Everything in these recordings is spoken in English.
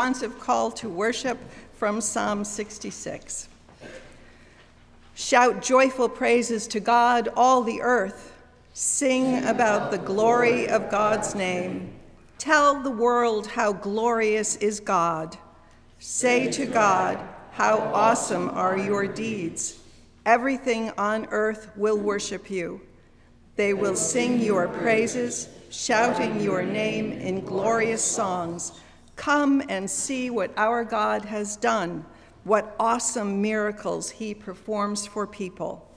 responsive call to worship from Psalm 66. Shout joyful praises to God, all the earth. Sing about the glory of God's name. Tell the world how glorious is God. Say to God, How awesome are your deeds! Everything on earth will worship you. They will sing your praises, shouting your name in glorious songs. Come and see what our God has done, what awesome miracles he performs for people.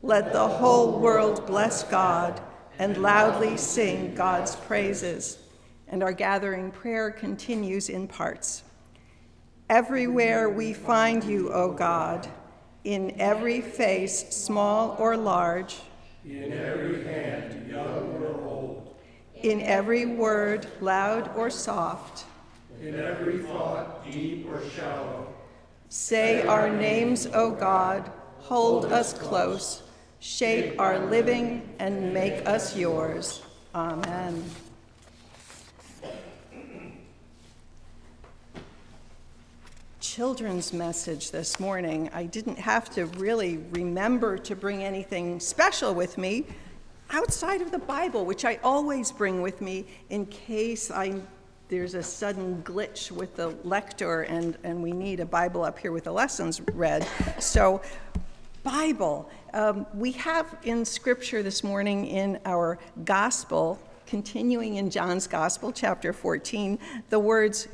Let the whole world bless God and loudly sing God's praises. And our gathering prayer continues in parts. Everywhere we find you, O God, in every face, small or large, in every hand, young or old, in every word, loud or soft, in every thought, deep or shallow. Say our names, O God, hold us close, shape our living, and make us yours. Amen. children's message this morning, I didn't have to really remember to bring anything special with me. Outside of the Bible, which I always bring with me in case I, there's a sudden glitch with the lector and, and we need a Bible up here with the lessons read. So, Bible. Um, we have in Scripture this morning in our Gospel, continuing in John's Gospel, chapter 14, the words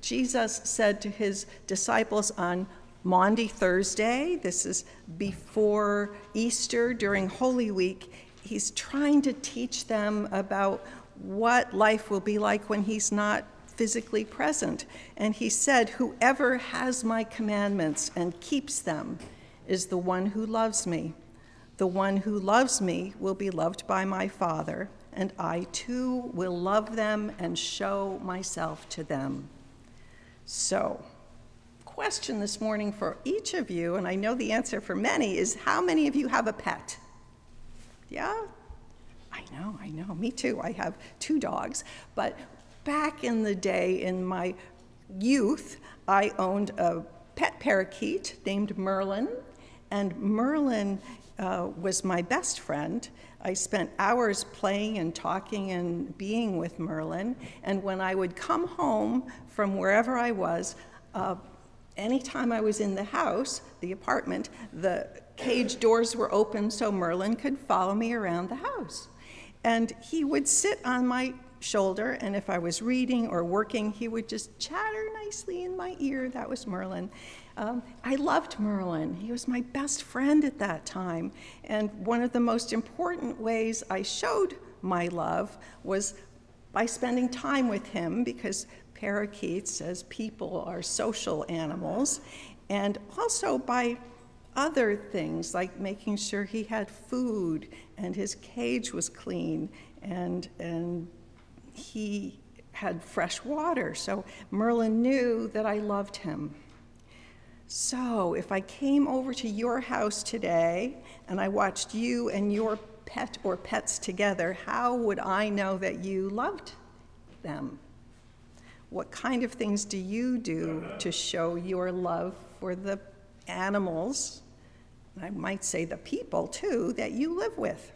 Jesus said to his disciples on Maundy Thursday, this is before Easter during Holy Week, he's trying to teach them about what life will be like when he's not physically present. And he said, Whoever has my commandments and keeps them is the one who loves me. The one who loves me will be loved by my Father, and I too will love them and show myself to them. So, question this morning for each of you, and I know the answer for many, is how many of you have a pet? Yeah? I know, I know, me too. I have two dogs. But back in the day, in my youth, I owned a pet parakeet named Merlin, and Merlin uh, was my best friend. I spent hours playing and talking and being with Merlin. And when I would come home from wherever I was, uh, anytime I was in the house, the apartment, the cage doors were open so Merlin could follow me around the house. And he would sit on my shoulder, and if I was reading or working, he would just chatter nicely in my ear. That was Merlin. Um, I loved Merlin. He was my best friend at that time. And one of the most important ways I showed my love was by spending time with him because parakeets, as people, are social animals, and also by other things like making sure he had food and his cage was clean and, and he had fresh water. So Merlin knew that I loved him. So, if I came over to your house today and I watched you and your pet or pets together, how would I know that you loved them? What kind of things do you do to show your love for the animals, I might say the people too, that you live with?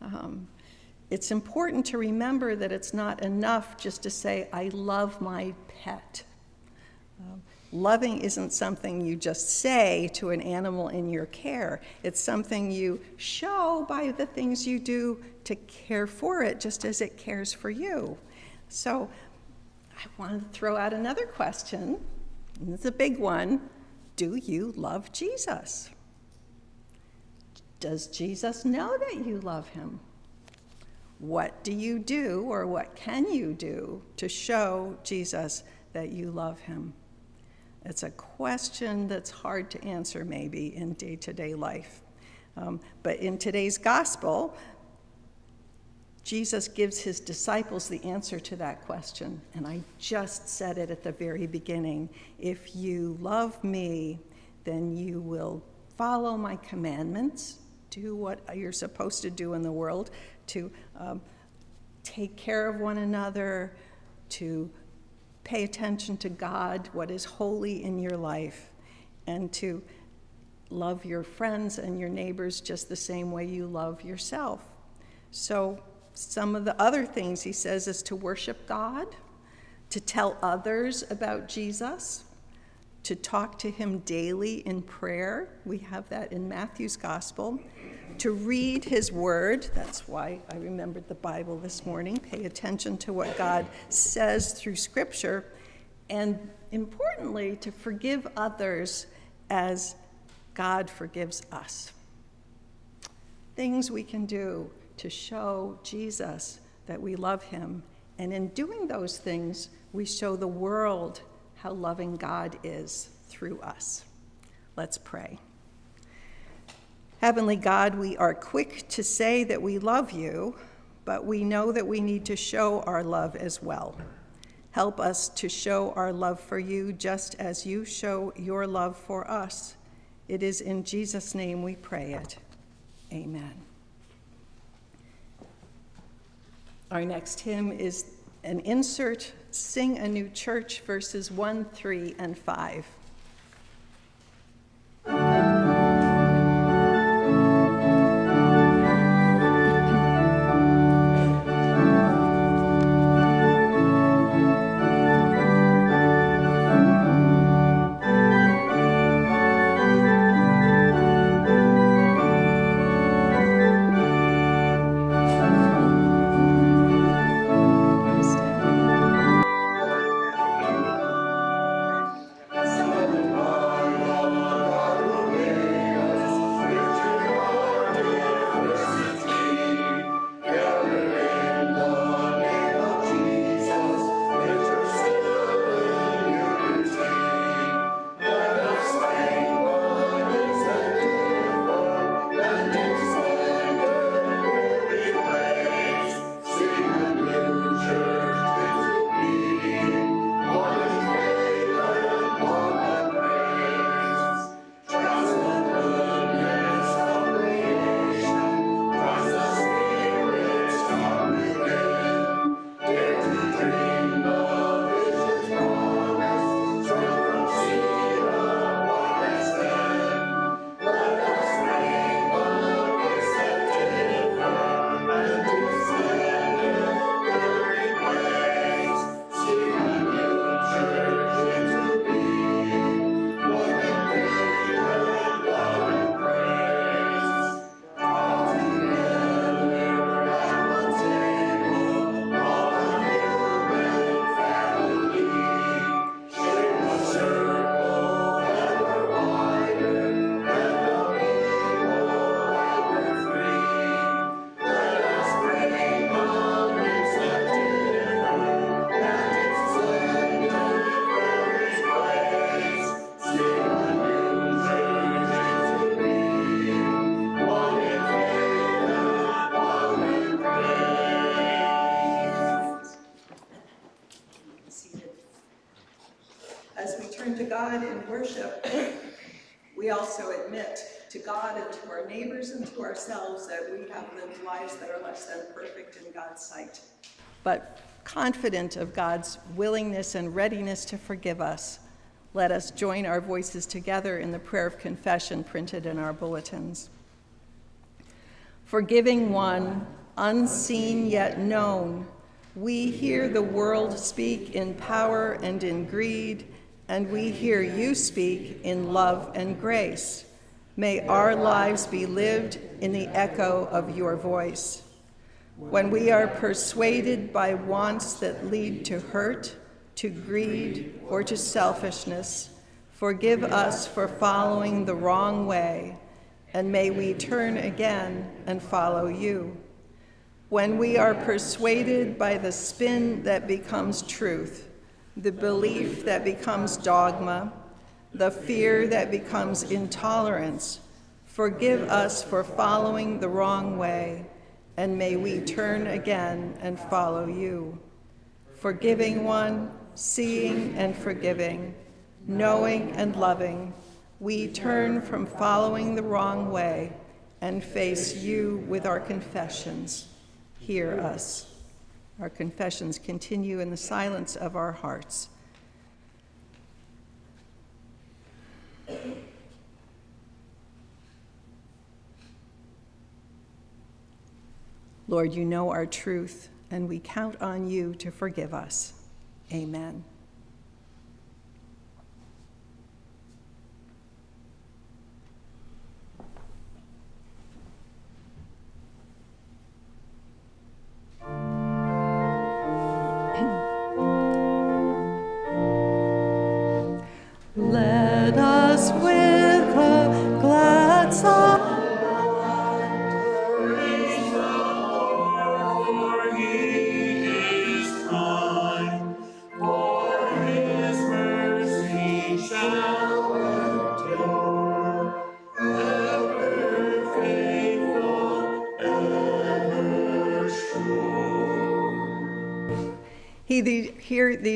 Um, it's important to remember that it's not enough just to say, I love my pet. Um, Loving isn't something you just say to an animal in your care. It's something you show by the things you do to care for it, just as it cares for you. So I want to throw out another question. And it's a big one. Do you love Jesus? Does Jesus know that you love him? What do you do or what can you do to show Jesus that you love him? It's a question that's hard to answer, maybe, in day to day life. Um, but in today's gospel, Jesus gives his disciples the answer to that question. And I just said it at the very beginning. If you love me, then you will follow my commandments, do what you're supposed to do in the world, to um, take care of one another, to pay attention to God, what is holy in your life, and to love your friends and your neighbors just the same way you love yourself. So, some of the other things he says is to worship God, to tell others about Jesus, to talk to him daily in prayer. We have that in Matthew's gospel. To read his word. That's why I remembered the Bible this morning. Pay attention to what God says through scripture. And importantly, to forgive others as God forgives us. Things we can do to show Jesus that we love him. And in doing those things, we show the world how loving God is through us. Let's pray. Heavenly God, we are quick to say that we love you, but we know that we need to show our love as well. Help us to show our love for you just as you show your love for us. It is in Jesus' name we pray it. Amen. Our next hymn is an insert Sing a New Church, verses 1, 3, and 5. Sight. But confident of God's willingness and readiness to forgive us, let us join our voices together in the prayer of confession printed in our bulletins. Forgiving one, unseen yet known, we hear the world speak in power and in greed, and we hear you speak in love and grace. May our lives be lived in the echo of your voice when we are persuaded by wants that lead to hurt, to greed, or to selfishness, forgive us for following the wrong way, and may we turn again and follow you. When we are persuaded by the spin that becomes truth, the belief that becomes dogma, the fear that becomes intolerance, forgive us for following the wrong way and may we turn again and follow you. Forgiving one, seeing and forgiving, knowing and loving, we turn from following the wrong way and face you with our confessions. Hear us. Our confessions continue in the silence of our hearts. Lord, you know our truth, and we count on you to forgive us. Amen.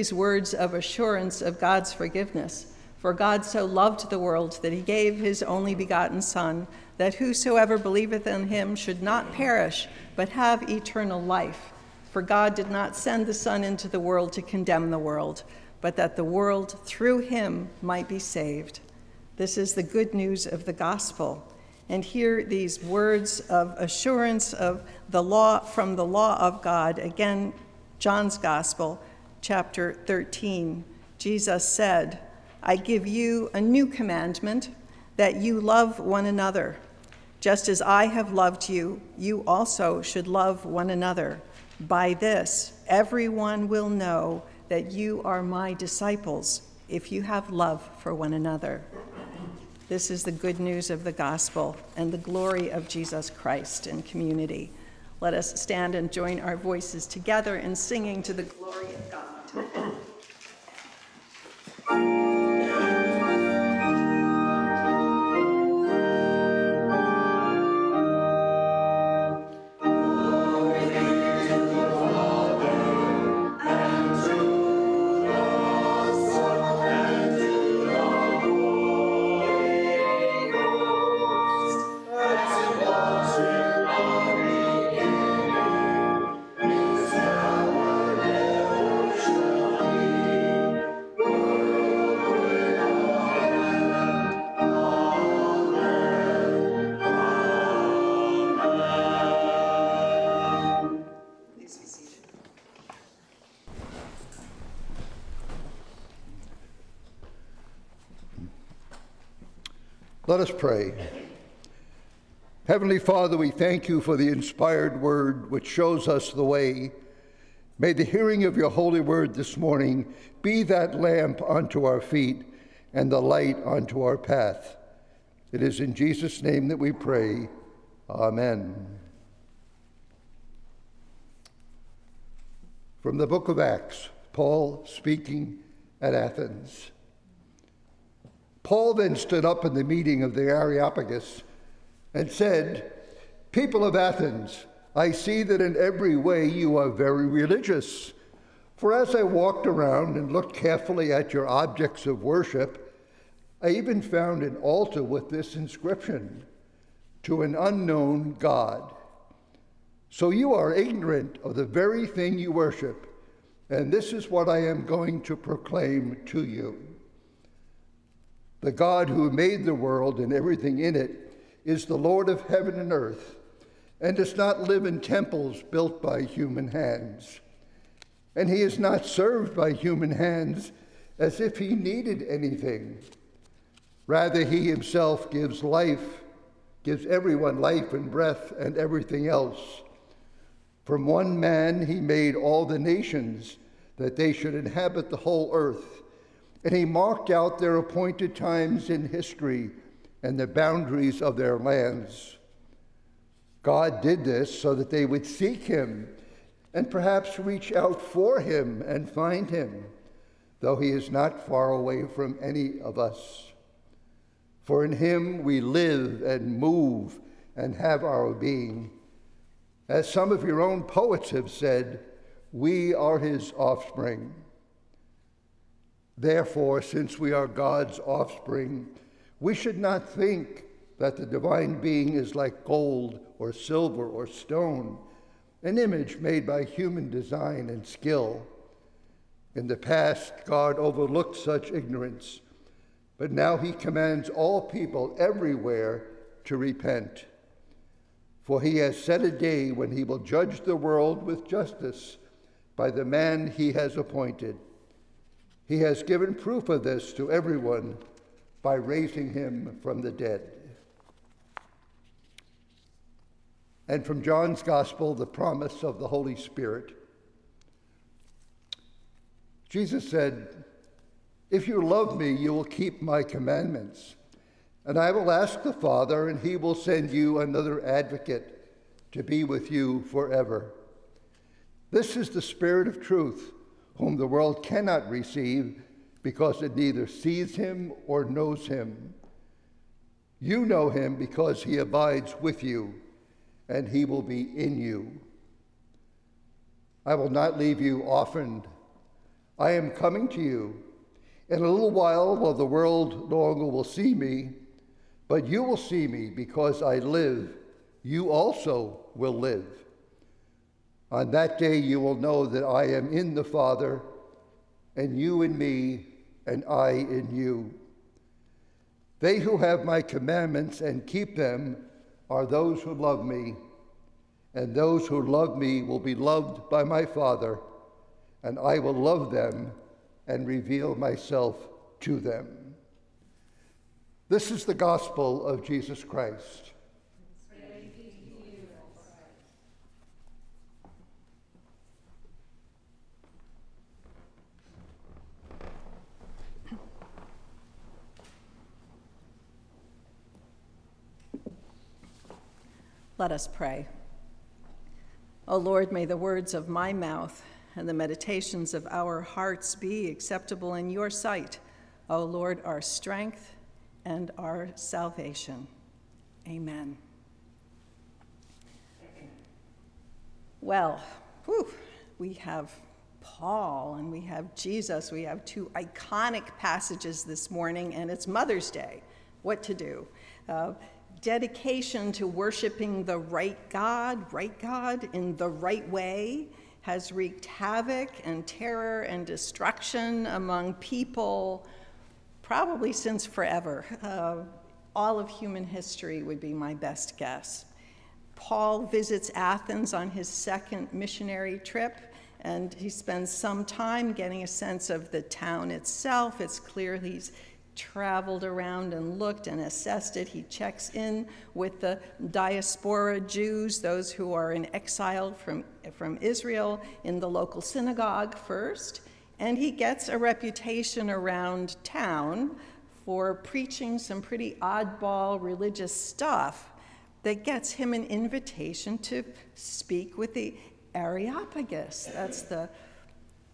These words of assurance of God's forgiveness. For God so loved the world that he gave his only begotten Son, that whosoever believeth in him should not perish, but have eternal life. For God did not send the Son into the world to condemn the world, but that the world through him might be saved. This is the good news of the gospel. And hear these words of assurance of the law from the law of God, again, John's gospel chapter 13, Jesus said, I give you a new commandment that you love one another. Just as I have loved you, you also should love one another. By this, everyone will know that you are my disciples if you have love for one another. This is the good news of the gospel and the glory of Jesus Christ in community. Let us stand and join our voices together in singing to the glory of God. Let us pray. Heavenly Father, we thank you for the inspired word which shows us the way. May the hearing of your holy word this morning be that lamp unto our feet and the light unto our path. It is in Jesus' name that we pray. Amen. From the book of Acts, Paul speaking at Athens. Paul then stood up in the meeting of the Areopagus and said, People of Athens, I see that in every way you are very religious. For as I walked around and looked carefully at your objects of worship, I even found an altar with this inscription To an unknown God. So you are ignorant of the very thing you worship, and this is what I am going to proclaim to you. The God who made the world and everything in it is the Lord of heaven and earth, and does not live in temples built by human hands. And he is not served by human hands as if he needed anything. Rather, he himself gives life, gives everyone life and breath and everything else. From one man he made all the nations that they should inhabit the whole earth and he marked out their appointed times in history and the boundaries of their lands. God did this so that they would seek him and perhaps reach out for him and find him, though he is not far away from any of us. For in him we live and move and have our being. As some of your own poets have said, we are his offspring. Therefore, since we are God's offspring, we should not think that the divine being is like gold or silver or stone, an image made by human design and skill. In the past, God overlooked such ignorance, but now he commands all people everywhere to repent. For he has set a day when he will judge the world with justice by the man he has appointed. He has given proof of this to everyone by raising him from the dead. And from John's Gospel, the promise of the Holy Spirit. Jesus said, If you love me, you will keep my commandments. And I will ask the Father, and he will send you another advocate to be with you forever. This is the Spirit of truth, whom the world cannot receive because it neither sees him or knows him. You know him because he abides with you, and he will be in you. I will not leave you orphaned. I am coming to you. In a little while, while the world no longer will see me, but you will see me because I live, you also will live. On that day you will know that I am in the Father, and you in me, and I in you. They who have my commandments and keep them are those who love me, and those who love me will be loved by my Father, and I will love them and reveal myself to them. This is the gospel of Jesus Christ. Let us pray. O Lord, may the words of my mouth and the meditations of our hearts be acceptable in your sight. O Lord, our strength and our salvation. Amen. Well, whew, we have Paul and we have Jesus. We have two iconic passages this morning, and it's Mother's Day. What to do? Uh, dedication to worshiping the right God, right God, in the right way has wreaked havoc and terror and destruction among people probably since forever. Uh, all of human history would be my best guess. Paul visits Athens on his second missionary trip, and he spends some time getting a sense of the town itself. It's clear he's traveled around and looked and assessed it. He checks in with the diaspora Jews, those who are in exile from, from Israel, in the local synagogue first and he gets a reputation around town for preaching some pretty oddball religious stuff that gets him an invitation to speak with the Areopagus. That's the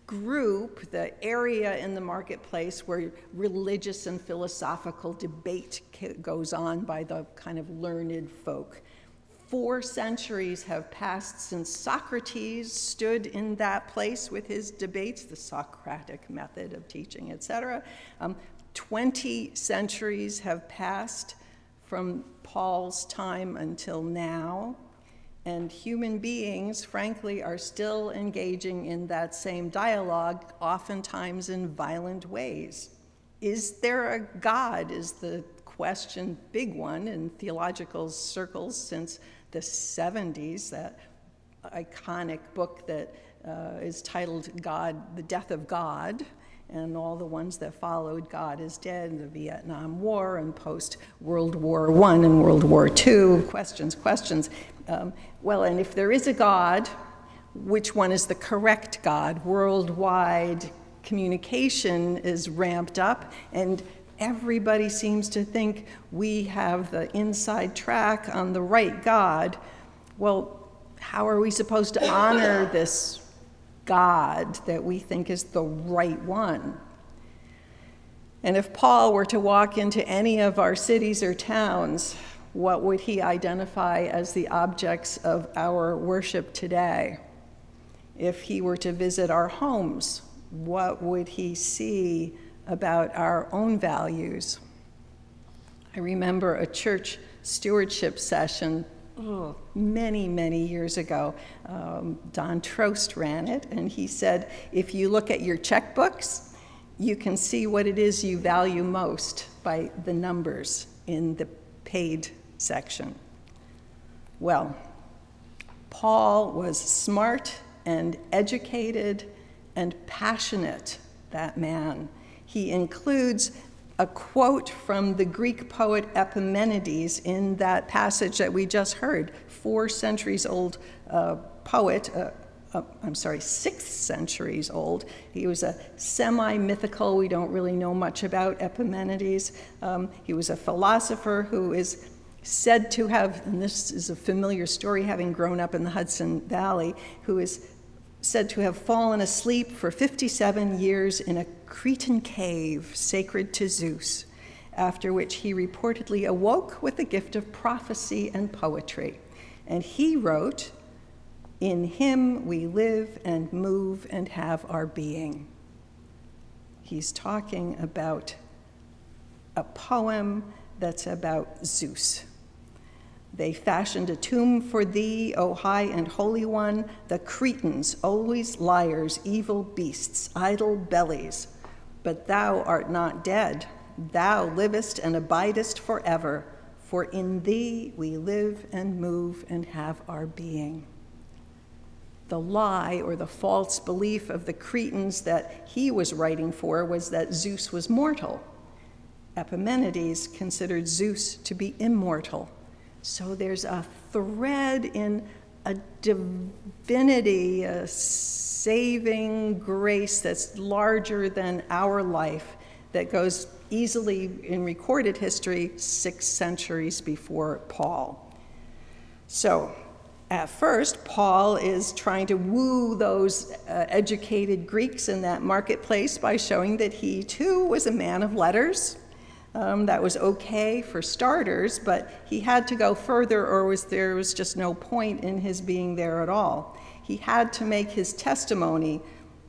group, the area in the marketplace where religious and philosophical debate goes on by the kind of learned folk. Four centuries have passed since Socrates stood in that place with his debates, the Socratic method of teaching, etc. Um, 20 centuries have passed from Paul's time until now, and human beings, frankly, are still engaging in that same dialogue, oftentimes in violent ways. Is there a God? Is the question big one in theological circles since the 70s, that iconic book that uh, is titled God, The Death of God, and all the ones that followed God is Dead, in the Vietnam War, and post World War I and World War II. Questions, questions. Um, well, and if there is a God, which one is the correct God? Worldwide communication is ramped up, and everybody seems to think we have the inside track on the right God. Well, how are we supposed to honor this God that we think is the right one? And if Paul were to walk into any of our cities or towns, what would he identify as the objects of our worship today? If he were to visit our homes, what would he see about our own values. I remember a church stewardship session oh, many, many years ago. Um, Don Trost ran it, and he said if you look at your checkbooks, you can see what it is you value most by the numbers in the paid section. Well, Paul was smart and educated and passionate, that man. He includes a quote from the Greek poet Epimenides in that passage that we just heard, four centuries old uh, poet. Uh, uh, I'm sorry, six centuries old. He was a semi mythical, we don't really know much about Epimenides. Um, he was a philosopher who is said to have, and this is a familiar story having grown up in the Hudson Valley, who is said to have fallen asleep for 57 years in a Cretan cave sacred to Zeus, after which he reportedly awoke with the gift of prophecy and poetry. And he wrote, In him we live and move and have our being. He's talking about a poem that's about Zeus. They fashioned a tomb for thee, O high and holy one. The Cretans, always liars, evil beasts, idle bellies. But thou art not dead. Thou livest and abidest forever. For in thee we live and move and have our being. The lie or the false belief of the Cretans that he was writing for was that Zeus was mortal. Epimenides considered Zeus to be immortal. So there's a thread in a divinity, a saving grace that's larger than our life that goes easily in recorded history six centuries before Paul. So, at first, Paul is trying to woo those uh, educated Greeks in that marketplace by showing that he too was a man of letters um, that was okay for starters, but he had to go further, or was there was just no point in his being there at all. He had to make his testimony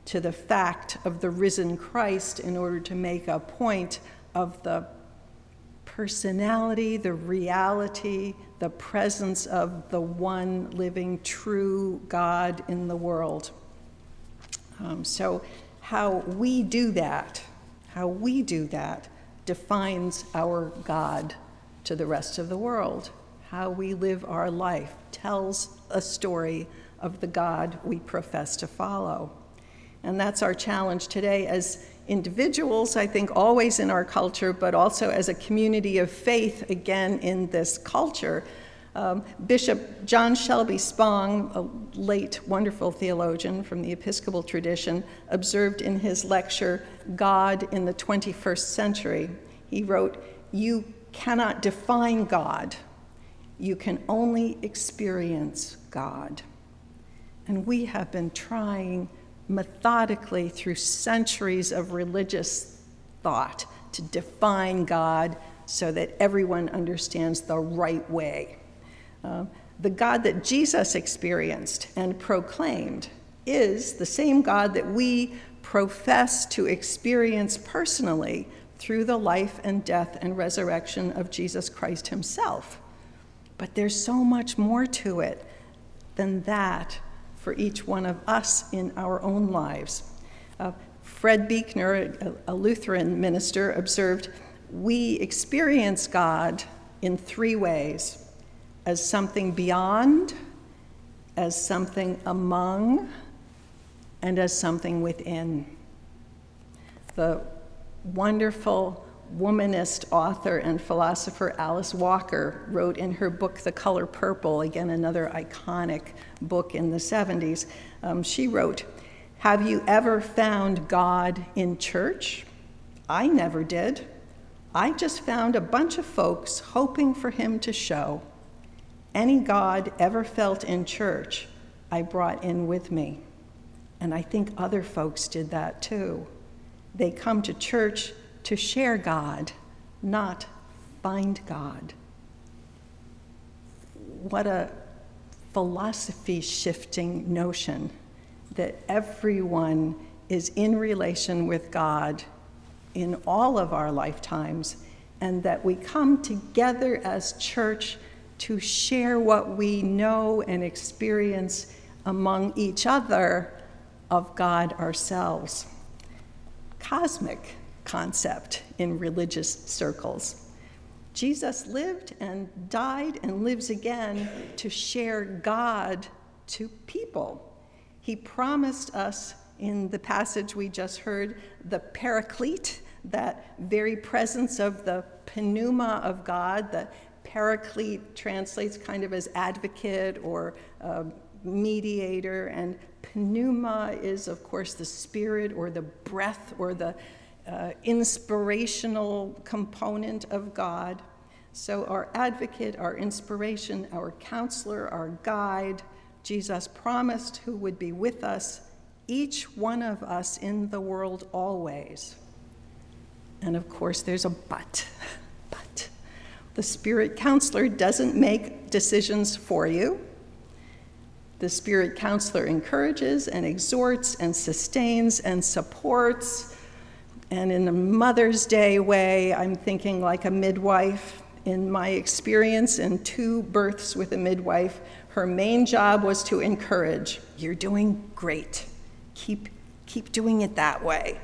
to the fact of the risen Christ in order to make a point of the personality, the reality, the presence of the one living true God in the world. Um, so, how we do that, how we do that, defines our God to the rest of the world. How we live our life tells a story of the God we profess to follow. And that's our challenge today as individuals, I think, always in our culture, but also as a community of faith, again, in this culture. Um, Bishop John Shelby Spong, a late wonderful theologian from the Episcopal tradition, observed in his lecture, God in the 21st Century. He wrote, You cannot define God, you can only experience God. And we have been trying methodically through centuries of religious thought to define God so that everyone understands the right way. Uh, the God that Jesus experienced and proclaimed is the same God that we profess to experience personally through the life and death and resurrection of Jesus Christ himself. But there's so much more to it than that for each one of us in our own lives. Uh, Fred Buechner, a, a Lutheran minister, observed We experience God in three ways as something beyond, as something among, and as something within. The wonderful womanist author and philosopher Alice Walker wrote in her book, The Color Purple, again, another iconic book in the 70s. Um, she wrote, Have you ever found God in church? I never did. I just found a bunch of folks hoping for him to show. Any God ever felt in church, I brought in with me. And I think other folks did that too. They come to church to share God, not find God. What a philosophy shifting notion that everyone is in relation with God in all of our lifetimes, and that we come together as church to share what we know and experience among each other of God ourselves. Cosmic concept in religious circles. Jesus lived and died and lives again to share God to people. He promised us in the passage we just heard the paraclete, that very presence of the pneuma of God. The paraclete translates kind of as advocate or uh, mediator, and pneuma is, of course, the spirit or the breath or the uh, inspirational component of God. So, our advocate, our inspiration, our counselor, our guide, Jesus promised who would be with us, each one of us in the world always. And of course, there's a but. But the Spirit counselor doesn't make decisions for you. The Spirit counselor encourages and exhorts and sustains and supports. And in a Mother's Day way, I'm thinking like a midwife. In my experience in two births with a midwife, her main job was to encourage. You're doing great. Keep, keep doing it that way.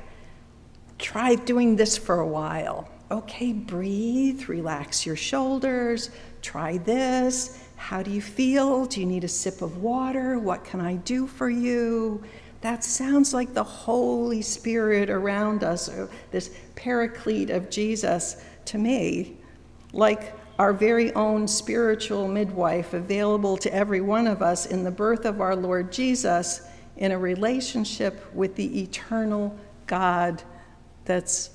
Try doing this for a while. Okay, breathe, relax your shoulders, try this. How do you feel? Do you need a sip of water? What can I do for you? That sounds like the Holy Spirit around us, uh, this paraclete of Jesus to me, like our very own spiritual midwife available to every one of us in the birth of our Lord Jesus in a relationship with the eternal God that's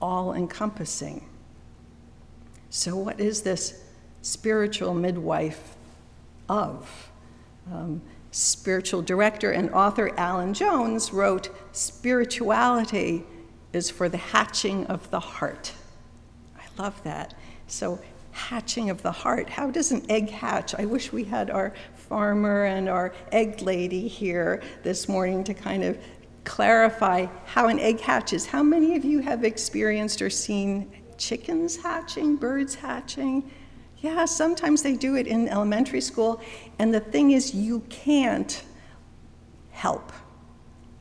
all encompassing. So, what is this spiritual midwife of? Um, spiritual director and author Alan Jones wrote Spirituality is for the hatching of the heart. I love that. So, hatching of the heart. How does an egg hatch? I wish we had our farmer and our egg lady here this morning to kind of clarify how an egg hatches. How many of you have experienced or seen chickens hatching, birds hatching? Yeah, sometimes they do it in elementary school. And the thing is, you can't help.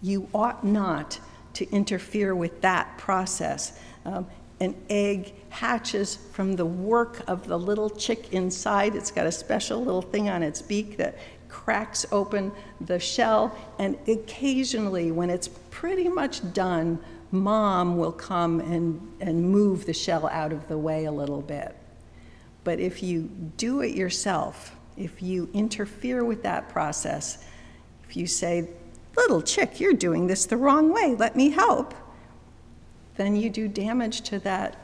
You ought not to interfere with that process. Um, an egg hatches from the work of the little chick inside. It's got a special little thing on its beak that cracks open the shell, and occasionally, when it's pretty much done, mom will come and, and move the shell out of the way a little bit. But if you do it yourself, if you interfere with that process, if you say, Little chick, you're doing this the wrong way, let me help, then you do damage to that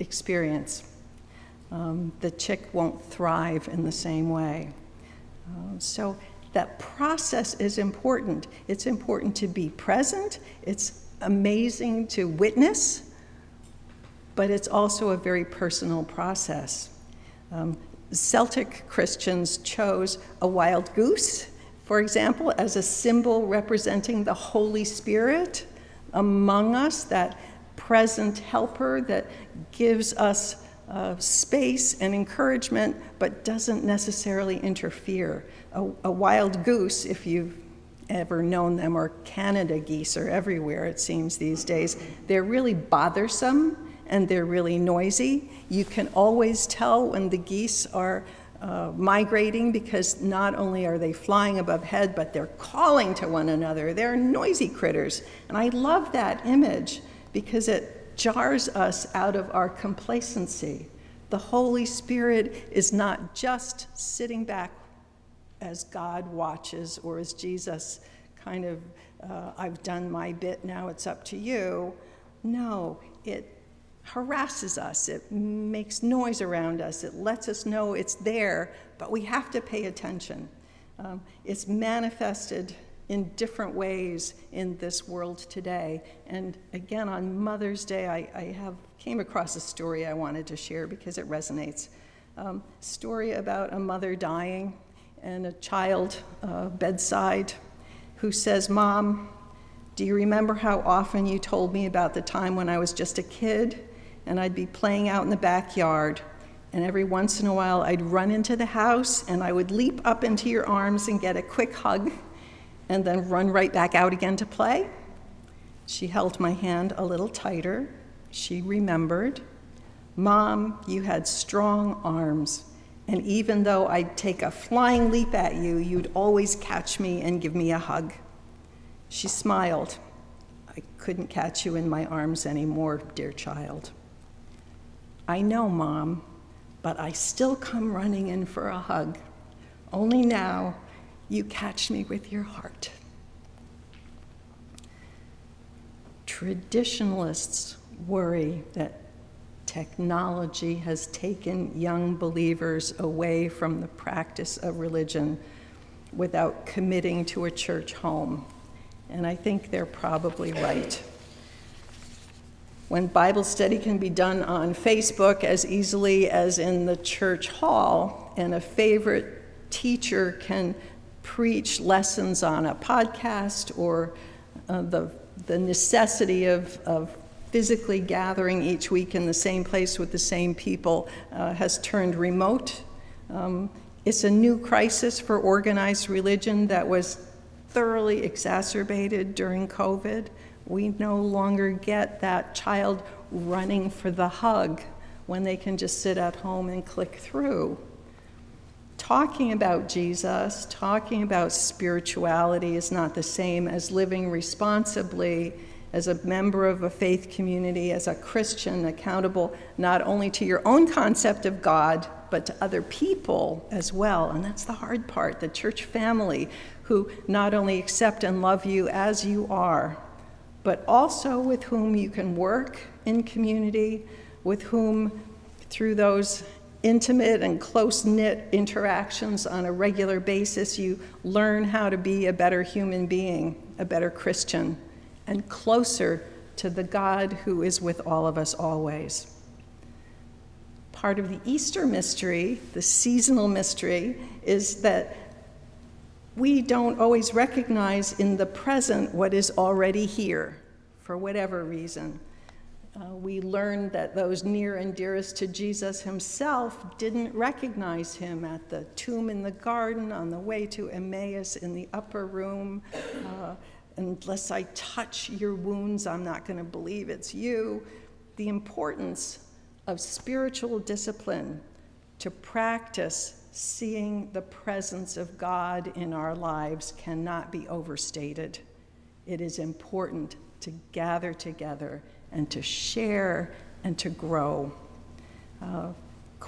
experience. Um, the chick won't thrive in the same way. Uh, so that process is important. It's important to be present, it's amazing to witness, but it's also a very personal process. Um, Celtic Christians chose a wild goose, for example, as a symbol representing the Holy Spirit among us, that present helper that gives us uh, space and encouragement, but doesn't necessarily interfere. A, a, wild goose, if you've ever known them, or Canada geese are everywhere, it seems these days, they're really bothersome and they're really noisy. You can always tell when the geese are uh, migrating because not only are they flying above head, but they're calling to one another. They're noisy critters. And I love that image because it jars us out of our complacency. The Holy Spirit is not just sitting back as God watches or as Jesus kind of, uh, I've done my bit, now it's up to you. No, it harasses us, it makes noise around us, it lets us know it's there, but we have to pay attention. Um, it's manifested in different ways in this world today. And again, on Mother's Day, I, I have came across a story I wanted to share because it resonates. Um, story about a mother dying and a child uh, bedside who says, "Mom, do you remember how often you told me about the time when I was just a kid and I'd be playing out in the backyard And every once in a while, I'd run into the house and I would leap up into your arms and get a quick hug and then run right back out again to play. She held my hand a little tighter. She remembered. Mom, you had strong arms. And even though I'd take a flying leap at you, you'd always catch me and give me a hug. She smiled. I couldn't catch you in my arms anymore, dear child. I know, Mom, but I still come running in for a hug. Only now you catch me with your heart. Traditionalists worry that technology has taken young believers away from the practice of religion without committing to a church home. And I think they're probably right. When Bible study can be done on Facebook as easily as in the church hall, and a favorite teacher can preach lessons on a podcast or uh, the, the necessity of, of physically gathering each week in the same place with the same people uh, has turned remote. Um, it's a new crisis for organized religion that was thoroughly exacerbated during COVID. We no longer get that child running for the hug when they can just sit at home and click through. Talking about Jesus, talking about spirituality is not the same as living responsibly as a member of a faith community, as a Christian, accountable not only to your own concept of God, but to other people as well. And that's the hard part the church family, who not only accept and love you as you are, but also with whom you can work in community, with whom, through those intimate and close knit interactions on a regular basis, you learn how to be a better human being, a better Christian and closer to the God who is with all of us always. Part of the Easter mystery, the seasonal mystery, is that we don't always recognize in the present what is already here for whatever reason. Uh, we learned that those near and dearest to Jesus himself didn't recognize him at the tomb in the garden, on the way to Emmaus in the upper room. Uh, unless I touch your wounds, I'm not going to believe it's you. The importance of spiritual discipline to practice seeing the presence of God in our lives cannot be overstated. It is important to gather together and to share and to grow.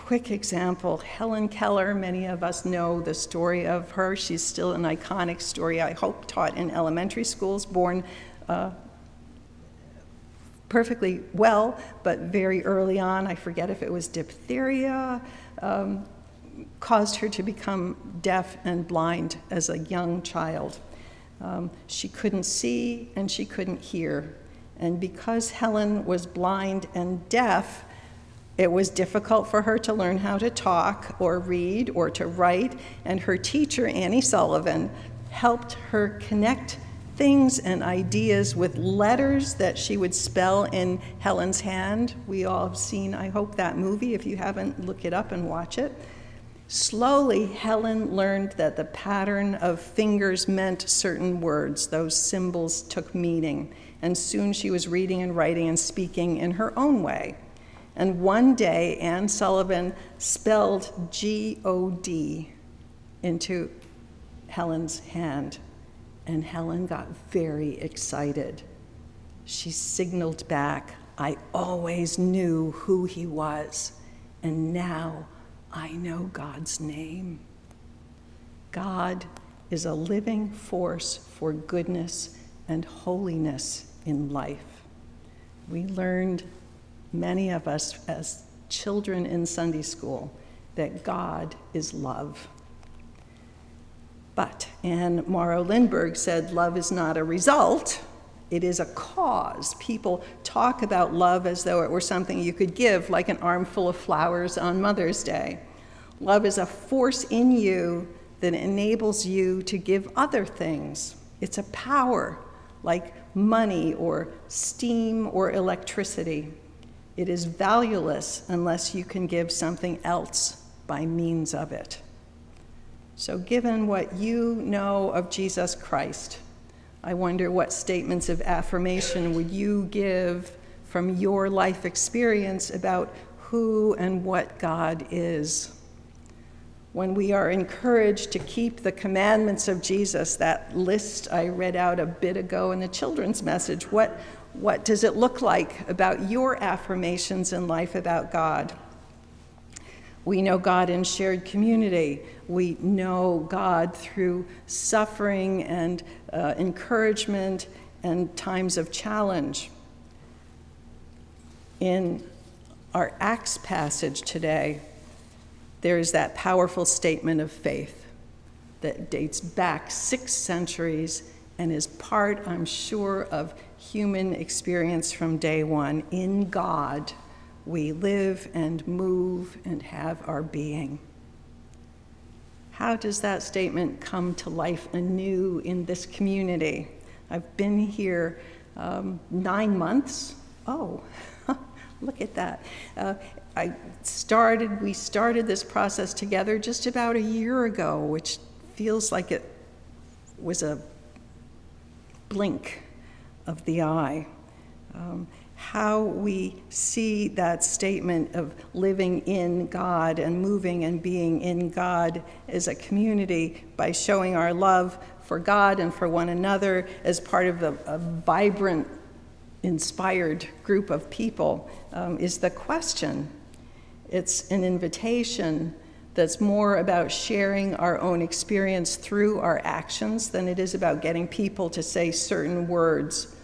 Quick example Helen Keller, many of us know the story of her. She's still an iconic story, I hope, taught in elementary schools, born uh, perfectly well, but very early on, I forget if it was diphtheria, um, caused her to become deaf and blind as a young child. Um, she couldn't see and she couldn't hear. And because Helen was blind and deaf, it was difficult for her to learn how to talk or read or to write, and her teacher, Annie Sullivan, helped her connect things and ideas with letters that she would spell in Helen's hand. We all have seen, I hope, that movie. If you haven't, look it up and watch it. Slowly, Helen learned that the pattern of fingers meant certain words, those symbols took meaning, and soon she was reading and writing and speaking in her own way. And one day, Anne Sullivan spelled G O D into Helen's hand, and Helen got very excited. She signaled back, I always knew who he was, and now I know God's name. God is a living force for goodness and holiness in life. We learned many of us as children in Sunday school that God is love. But Anne Morrow Lindbergh said love is not a result, it is a cause. People talk about love as though it were something you could give, like an armful of flowers on Mother's Day. Love is a force in you that enables you to give other things. It's a power, like money or steam or electricity. It is valueless unless you can give something else by means of it. So, given what you know of Jesus Christ, I wonder what statements of affirmation would you give from your life experience about who and what God is? When we are encouraged to keep the commandments of Jesus, that list I read out a bit ago in the children's message, what, what does it look like about your affirmations in life about God? We know God in shared community. We know God through suffering and uh, encouragement and times of challenge. In our Acts passage today, there is that powerful statement of faith that dates back six centuries and is part, I'm sure, of human experience from day one. In God, we live and move and have our being. How does that statement come to life anew in this community? I've been here um, nine months. Oh, look at that. Uh, I started, we started this process together just about a year ago, which feels like it was a blink of the eye. Um, how we see that statement of living in God and moving and being in God as a community by showing our love for God and for one another as part of a, a vibrant, inspired group of people um, is the question. It's an invitation that's more about sharing our own experience through our actions than it is about getting people to say certain words.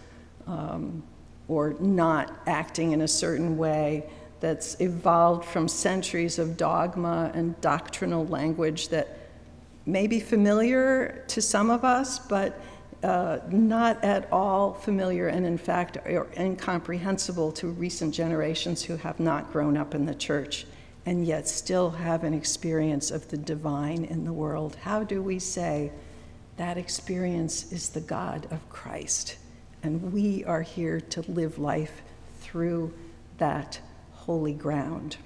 Um, or not acting in a certain way that's evolved from centuries of dogma and doctrinal language that may be familiar to some of us, but uh, not at all familiar and, in fact, incomprehensible to recent generations who have not grown up in the church and yet still have an experience of the divine in the world. How do we say that experience is the God of Christ? and we are here to live life through that holy ground.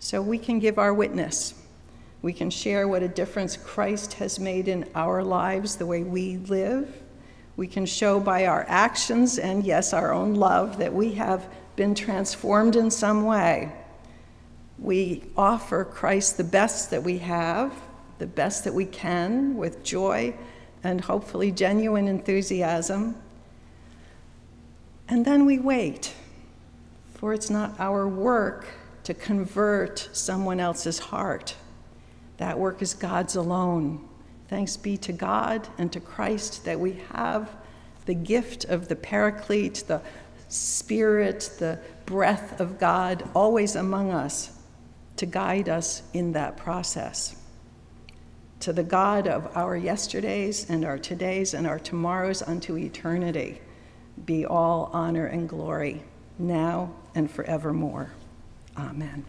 So we can give our witness. We can share what a difference Christ has made in our lives, the way we live. We can show by our actions and, yes, our own love that we have been transformed in some way. We offer Christ the best that we have, the best that we can, with joy and hopefully genuine enthusiasm. And then we wait, for it's not our work to convert someone else's heart. That work is God's alone. Thanks be to God and to Christ that we have the gift of the Paraclete, the Spirit, the breath of God always among us to guide us in that process. To the God of our yesterdays and our todays and our tomorrows unto eternity be all honor and glory, now and forevermore. Amen.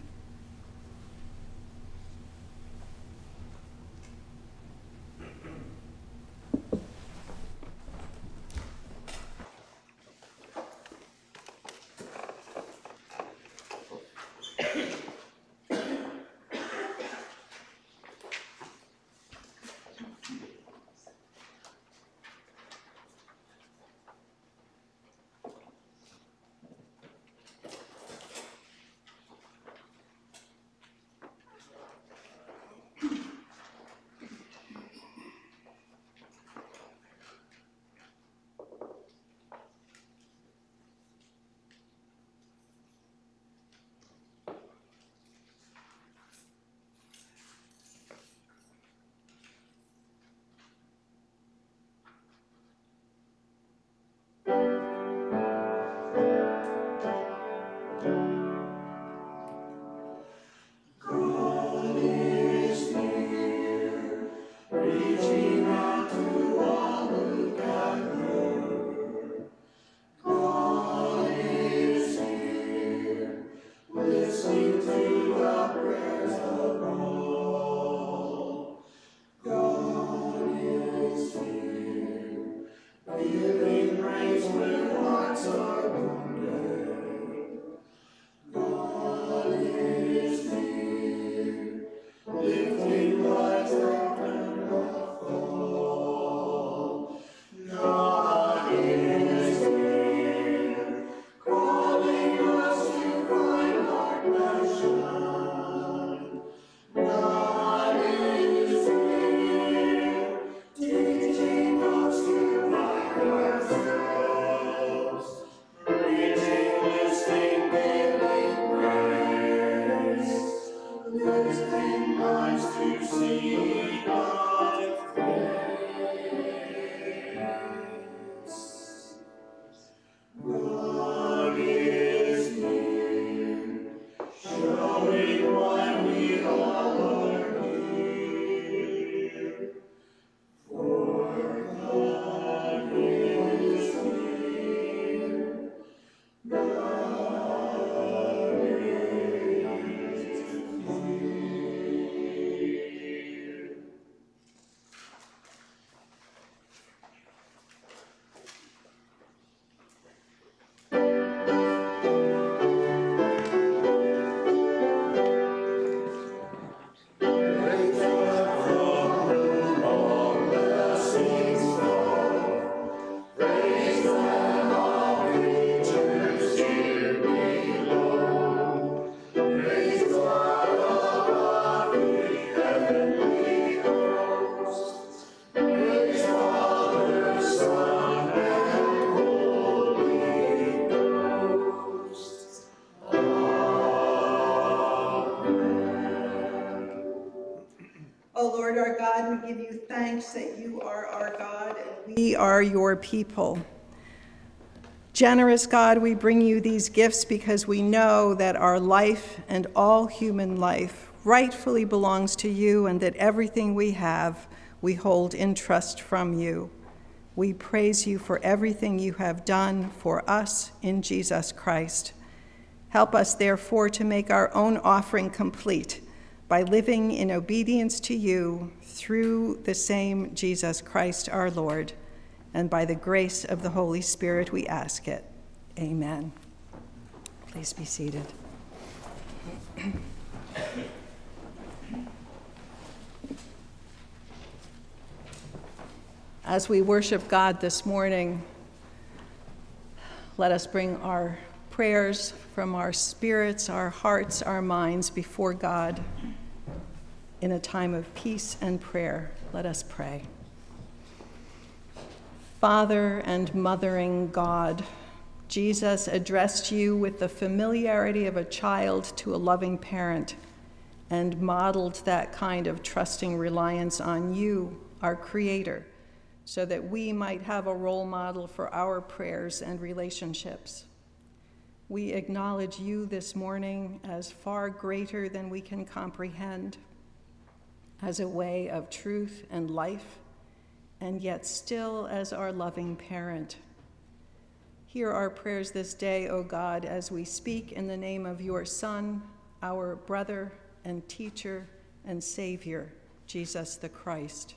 Are your people. Generous God, we bring you these gifts because we know that our life and all human life rightfully belongs to you and that everything we have we hold in trust from you. We praise you for everything you have done for us in Jesus Christ. Help us, therefore, to make our own offering complete by living in obedience to you through the same Jesus Christ our Lord and by the grace of the Holy Spirit we ask it. Amen. Please be seated. As we worship God this morning, let us bring our prayers from our spirits, our hearts, our minds before God in a time of peace and prayer. Let us pray. Father and mothering God, Jesus addressed you with the familiarity of a child to a loving parent and modeled that kind of trusting reliance on you, our Creator, so that we might have a role model for our prayers and relationships. We acknowledge you this morning as far greater than we can comprehend, as a way of truth and life and yet still as our loving parent. Hear our prayers this day, O God, as we speak in the name of your Son, our brother and teacher and Savior, Jesus the Christ.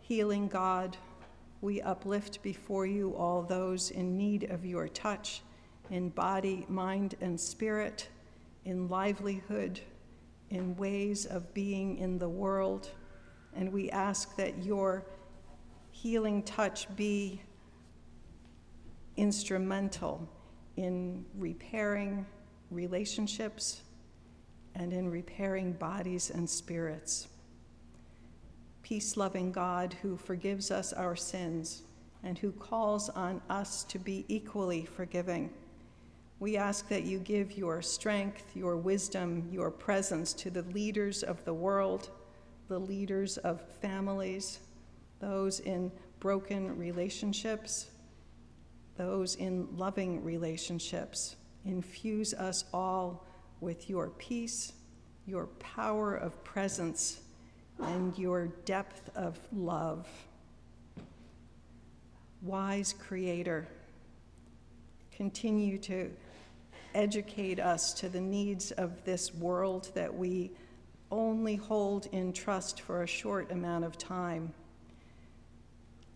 Healing God, we uplift before you all those in need of your touch in body, mind, and spirit, in livelihood, in ways of being in the world and we ask that your healing touch be instrumental in repairing relationships and in repairing bodies and spirits. Peace loving God who forgives us our sins and who calls on us to be equally forgiving. We ask that you give your strength, your wisdom, your presence to the leaders of the world the leaders of families, those in broken relationships, those in loving relationships. Infuse us all with your peace, your power of presence, and your depth of love. Wise Creator, continue to educate us to the needs of this world that we only hold in trust for a short amount of time.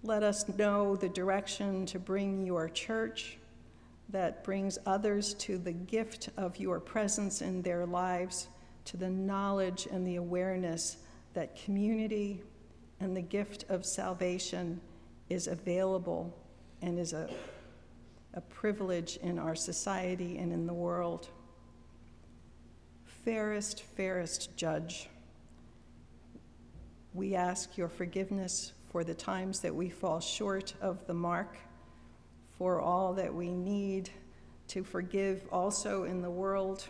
Let us know the direction to bring your church that brings others to the gift of your presence in their lives, to the knowledge and the awareness that community and the gift of salvation is available and is a, a privilege in our society and in the world fairest, fairest judge, we ask your forgiveness for the times that we fall short of the mark, for all that we need to forgive also in the world,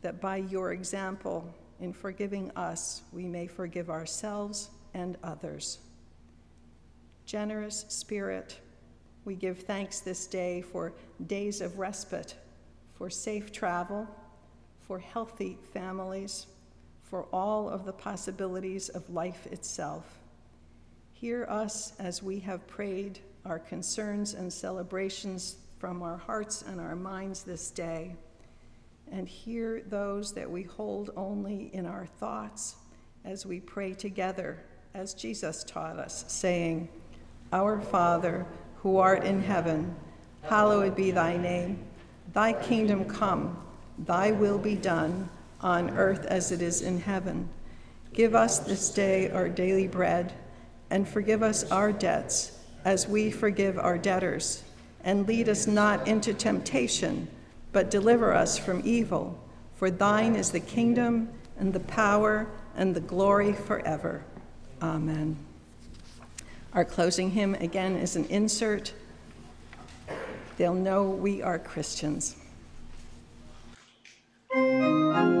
that by your example in forgiving us, we may forgive ourselves and others. Generous Spirit, we give thanks this day for days of respite, for safe travel for healthy families, for all of the possibilities of life itself. Hear us as we have prayed our concerns and celebrations from our hearts and our minds this day, and hear those that we hold only in our thoughts as we pray together, as Jesus taught us, saying, Our Father, who art in heaven, hallowed be thy name. Thy kingdom come. Thy will be done on earth as it is in heaven. Give us this day our daily bread, and forgive us our debts as we forgive our debtors. And lead us not into temptation, but deliver us from evil. For thine is the kingdom, and the power, and the glory forever. Amen. Our closing hymn again is an insert. They'll know we are Christians. And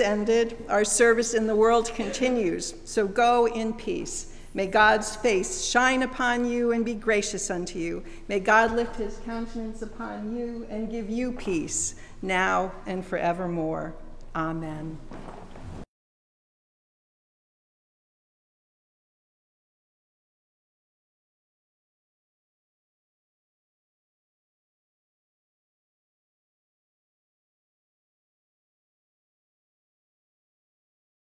ended. Our service in the world continues. So go in peace. May God's face shine upon you and be gracious unto you. May God lift his countenance upon you and give you peace now and forevermore. Amen.